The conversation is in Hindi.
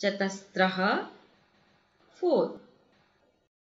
चतस्रः फोर।